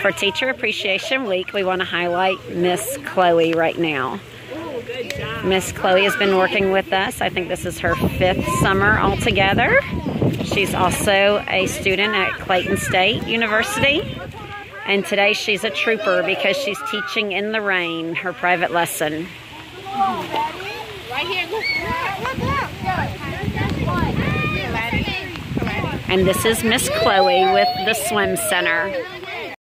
For Teacher Appreciation Week, we want to highlight Miss Chloe right now. Miss Chloe has been working with us. I think this is her fifth summer altogether. She's also a student at Clayton State University. And today she's a trooper because she's teaching in the rain her private lesson. Right here, And this is Miss Chloe with the Swim Center.